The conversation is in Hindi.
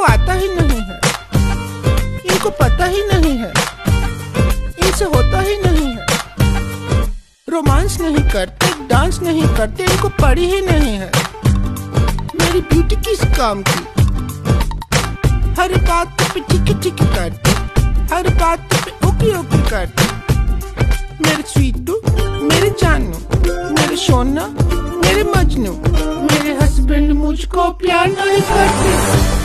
इनको आता ही नहीं है। इनको पता ही नहीं है। इनसे होता ही नहीं है। रोमांस नहीं करते, डांस नहीं करते, इनको पड़ी ही नहीं है। मेरी ब्यूटी किस काम की? हर बात पे ठीक ठीक करती, हर बात पे ओके ओके करती। मेरे स्वीटू, मेरे जानू, मेरे सोना मेरे मजनू, मेरे हस्बैंड मुझको प्यार नहीं करते।